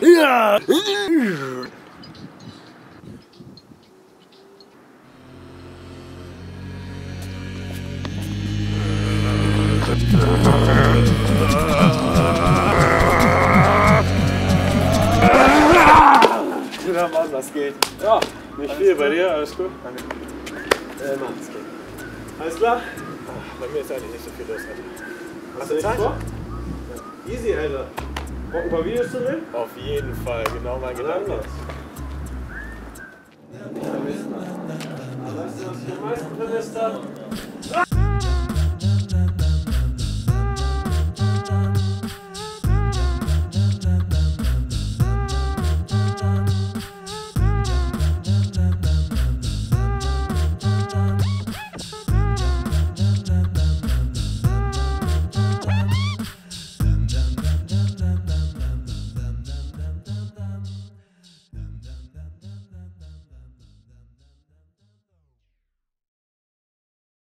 Yeah. Ja, Mann, was geht? Ja, nicht viel bei dir, alles gut? Äh, Mann, es geht. Alles klar? Bei mir ist eigentlich nicht so viel los. Alter. Hast du Zeit? Easy, Alter. Bock ein paar Videos zu drehen? Auf jeden Fall, genau mein Gedanke. am meisten vermisst habe?